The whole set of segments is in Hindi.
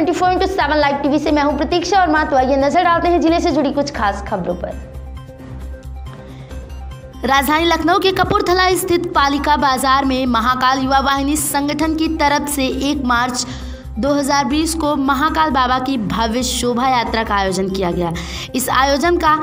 24 इंटू सेवन लाइव टीवी से मैं हूँ प्रतीक्षा और मातवा ये नज़र डालते हैं ज़िले से जुड़ी कुछ खास खबरों पर। राजधानी लखनऊ के कपूरथला स्थित पालिका बाज़ार में महाकाल युवा वाहिनी संगठन की तरफ़ से एक मार्च 2020 को महाकाल बाबा की भव्य शोभा यात्रा का आयोजन किया गया। इस आयोजन का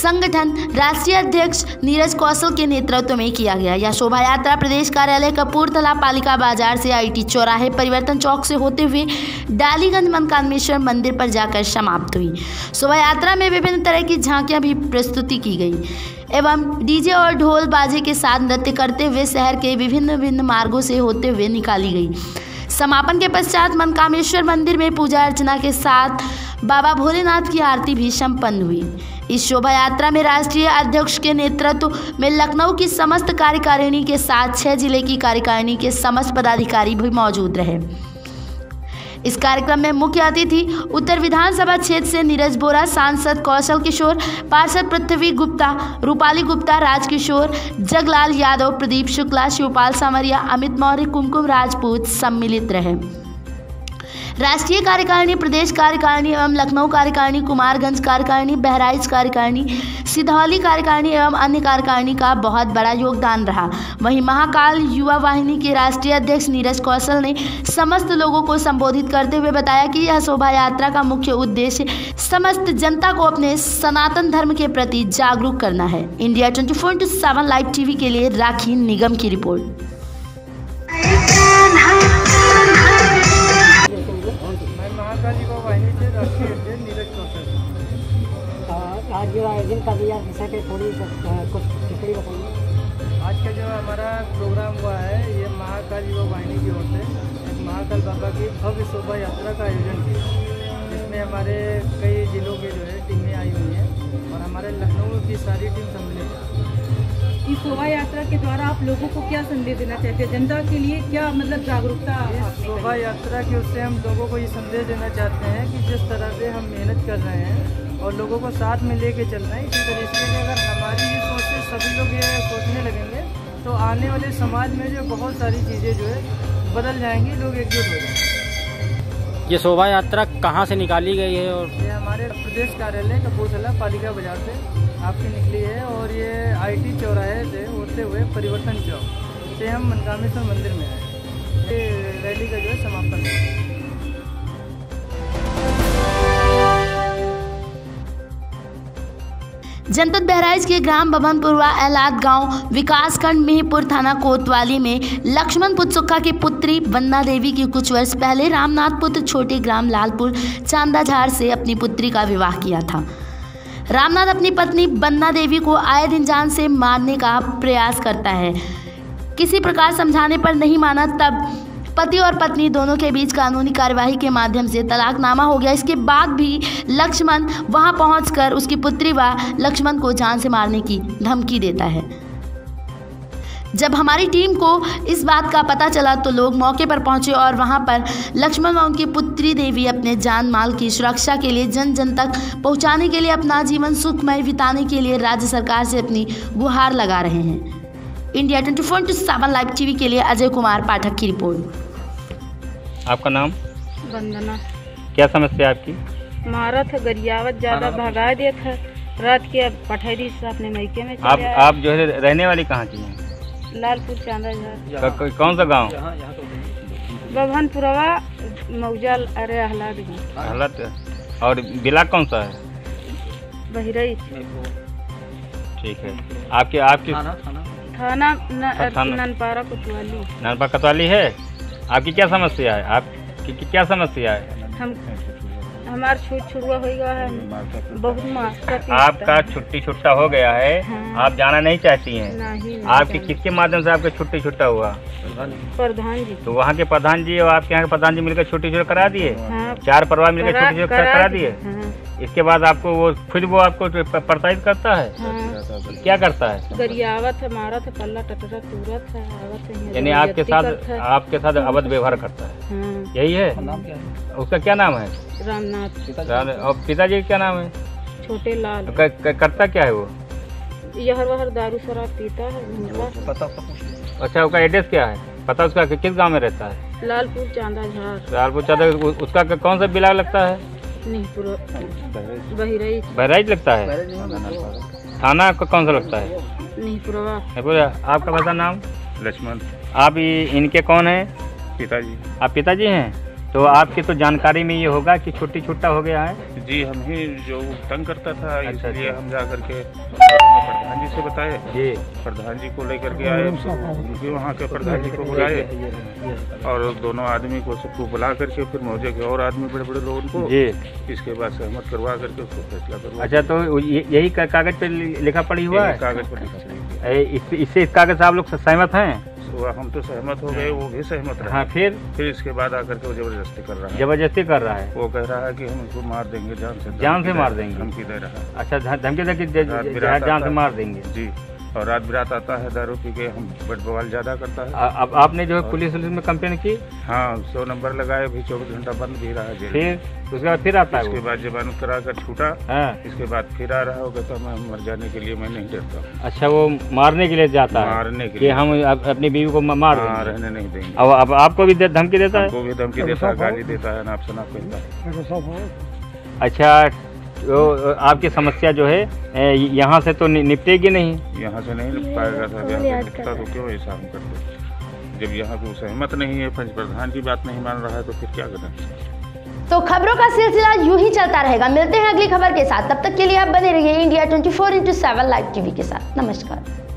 संगठन राष्ट्रीय अध्यक्ष नीरज कौशल के नेतृत्व में किया गया। यह शोभा यात्रा प्रदेश कार्यालय कपूरथला पालिका बाज़ार से आईटी चौराहे परिवर्तन चौक से होते हुए डालीगंज मनकामेश्वर मंदिर पर जाकर समाप्त हुई। शोभा यात्रा में विभिन्न तरह की झांकियाँ भी प्रस्तुति की गई एवं डीजे और ढोल बाजे के साथ नृत्य करते हुए शहर के विभिन्न विभिन्न मार्गों से होते हुए निकाली गई। समापन के पश्चात मनकामेश्वर मंदिर में पूजा अर्चना के साथ बाबा भोलेनाथ की आरती भी संपन्न हुई। इस शोभा यात्रा में राष्ट्रीय अध्यक्ष के नेतृत्व में लखनऊ की समस्त कार्यकारिणी के साथ छह ज़िले की कार्यकारिणी के समस्त पदाधिकारी भी मौजूद रहे। इस कार्यक्रम में मुख्य अतिथि उत्तर विधानसभा क्षेत्र से नीरज बोरा, सांसद कौशल किशोर, पार्षद पृथ्वी गुप्ता, रूपाली गुप्ता राजकिशोर जगलाल यादव, प्रदीप शुक्ला, शिवपाल सामरिया अमित मौर्य, कुमकुम राजपूत सम्मिलित रहे। राष्ट्रीय कार्यकारिणी प्रदेश कार्यकारिणी एवं लखनऊ कार्यकारिणी कुमारगंज कार्यकारिणी बहराइच कार्यकारिणी सिधौली कार्यकारिणी एवं अन्य कार्यकारिणी का बहुत बड़ा योगदान रहा वहीं महाकाल युवा वाहिनी के राष्ट्रीय अध्यक्ष नीरज कौशल ने समस्त लोगों को संबोधित करते हुए बताया कि यह शोभा यात्रा का मुख्य उद्देश्य समस्त जनता को अपने सनातन धर्म के प्रति जागरूक करना है India twenty four into seven live TV के लिए राखी निगम की रिपोर्ट को वाहिनी से राष्ट्रीय नीरज कौशल आज जो आयोजन का दिया विषय पे थोड़ी कुछ टिप्पणी बताइए। आज का जो हमारा प्रोग्राम हुआ है ये महाकाल युवा वाहिनी की ओर से एक महाकाल बाबा की भव्य शोभा यात्रा का आयोजन किया जिसमें हमारे कई जिलों के जो है टीमें आई हुई हैं और हमारे लखनऊ की सारी टीम सम्मिलित है। इस शोभा यात्रा के द्वारा आप लोगों को क्या संदेश देना चाहते हैं? जनता के लिए क्या मतलब जागरूकता इस शोभा यात्रा की उससे हम लोगों को ये संदेश देना चाहते हैं कि जिस तरह से हम मेहनत कर रहे हैं और लोगों को साथ में लेके चल रहे हैं इसी तरीके से अगर हमारी ये सोच से सभी लोग ये सोचने लगेंगे तो आने वाले समाज में जो बहुत सारी चीज़ें जो है बदल जाएँगी लोग एकजुट हो जाएँगे। ये शोभा यात्रा कहाँ से निकाली गई है और ये हमारे प्रदेश कार्यालय कपूरथला पालिका बाज़ार से आपकी निकली है और ये आईटी चौराहे से होते हुए परिवर्तन चौक से हम मनकामेश्वर मंदिर में आए ये रैली का जो है समापन है। जनपद बहराइच के ग्राम भवनपुरवा एलाद गाँव, विकासखंड मेहपुर थाना कोतवाली में लक्ष्मण पुत्सुक्का की पुत्री वंदना देवी की कुछ वर्ष पहले रामनाथ पुत्र छोटे ग्राम लालपुर चांदाझाड़ से अपनी पुत्री का विवाह किया था। रामनाथ अपनी पत्नी बन्ना देवी को आए दिन जान से मारने का प्रयास करता है। किसी प्रकार समझाने पर नहीं माना, तब पति और पत्नी दोनों के बीच कानूनी कार्यवाही के माध्यम से तलाकनामा हो गया। इसके बाद भी लक्ष्मण वहाँ पहुंचकर उसकी पुत्री व लक्ष्मण को जान से मारने की धमकी देता है। जब हमारी टीम को इस बात का पता चला तो लोग मौके पर पहुँचे और वहाँ पर लक्ष्मण व उनकी पुत्री देवी अपने जान माल की सुरक्षा के लिए जन जन तक पहुँचाने के लिए अपना जीवन सुखमय बिताने के लिए राज्य सरकार से अपनी गुहार लगा रहे हैं। India twenty four into seven live TV के लिए अजय कुमार पाठक की रिपोर्ट। आपका नाम? वंदना। क्या समस्या आपकी? मारा था गरियावत ज़्यादा भगा दिया था। रात के अब पठैरी से अपने मैके में आप आप जो है रहने वाली कहाँ की हैं? लालपुर चांदा झा क- क- कौन सा गाँव? बभनपुरवा मौजा अरे अहलाद और बिला कौन सा है? बहिरई। ठीक है। आपके आपकी थाना न- थाना। ननपारा कोतवाली। नरपा कतवाली है? आपकी क्या समस्या है? आपकी क्या समस्या है? हम हमार छूट छुड़वा हो गया है। बहुत मास्टर आपका छुट्टी छुट्टा हो गया है। हाँ। आप जाना नहीं चाहती हैं। नहीं नहीं आपके किसके माध्यम से आपका छुट्टी छुट्टा हुआ? प्रधान जी। तो वहाँ के प्रधान जी और आपके यहाँ के प्रधान जी मिलकर छुट्टी छुट्टा करा दिए? हाँ। चार परिवार मिलकर करा- छुट्टी छुट्टा करा दिए? हाँ, इसके बाद आपको वो खुद वो आपको प- प्रोत्साहित करता है? हाँ। क्या करता है? गरियावत है मारा था पल्ला टटरा तुरत है आवत है यानी आपके साथ आपके साथ अवध व्यवहार करता है। हाँ। यही है? उसका क्या नाम है? रामनाथ। और पिताजी क्या नाम है? छोटे लाल। क- क- करता क्या है वो? यहर वहर दारू शराब पीता है है अच्छा उसका एड्रेस क्या है? पता उसका कि किस गाँव में रहता है? लालपुर चांदा झार। लालपुर चादर उ- उसका कौन सा बिलाग लगता है? नहीं बहराइच लगता है? थाना आपका कौन सा लगता है? नहीं पूरा है पूरा। आपका भाषा नाम? लक्ष्मण। आप इनके कौन हैं? पिताजी। आप पिताजी हैं? तो आपकी तो जानकारी में ये होगा कि छुट्टी छुट्टा हो गया है? जी हम ही जो तंग करता था अच्छा, इसलिए अच्छा। हम जा करके प्रधान जी से बताए। जी। प्रधान जी को लेकर के आए उनके वहाँ के प्रधान जी को बुलाए। और दोनों आदमी को सबको बुला करके फिर मौजे के और आदमी बड़े बड़े लोगों को जी। इसके बाद सहमत करवा करके उसको फैसला करवा। अच्छा तो यही कागज़ पे लिखा पड़ी हुआ है? कागज़ पर लिखा इससे इस कागज़ से आप लोग सहमत हैं? तो हम तो सहमत हो गए वो भी सहमत रहे। हाँ फिर? फिर इसके बाद आकर के वो ज़बरदस्ती कर रहा है। ज़बरदस्ती कर रहा है? वो कह रहा है कि हम इसको मार देंगे जान से जान से मार देंगे। धमकी दे रहा है। अच्छा धमकी धमकी दे बिरात जान से मार देंगे। जी। और रात बिरात आता है दारू पी के हम बट बवाल ज़्यादा करता है। आ- अब आपने जो है पुलिस पुलिस में कंप्लेन की? हाँ सौ नंबर लगाए भी चौबीस घंटा बंद भी रहा जेल फिर? उसके बाद फिर आता है इसके बाद जमानत करा कर छूटा। हाँ। इसके बाद फिर आ रहा होगा तो मैं मर जाने के लिए मैं नहीं डरता। हूँ अच्छा वो मारने के लिए जाता है? मारने के लिए। हम अपनी बीवी को मार हाँ रहने नहीं देंगे। अब अब आपको भी धमकी देता है? भी धमकी देता है गाली देता है नाप शनाप कहता है। अच्छा तो आपकी समस्या जो है यहाँ से तो निपटेगी नहीं? यहाँ से नहीं निपट पाएगा यहाँ से निपटा तो क्यों ऐसा हम करते जब यहाँ को सहमत नहीं है पंच प्रधान की बात नहीं मान रहा है तो फिर क्या करें? तो खबरों का सिलसिला यूँ ही चलता रहेगा। मिलते हैं अगली खबर के साथ। तब तक के लिए आप बने रहिए India twenty four into seven live TV के साथ। नमस्कार।